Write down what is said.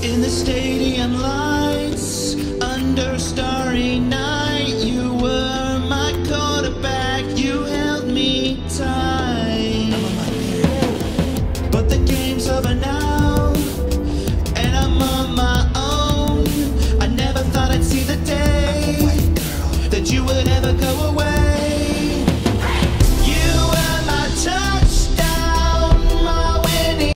In the stadium lights, under starry night, you were my quarterback, you held me tight. But the game's over now, and I'm on my own. I never thought I'd see the day that you would ever go away.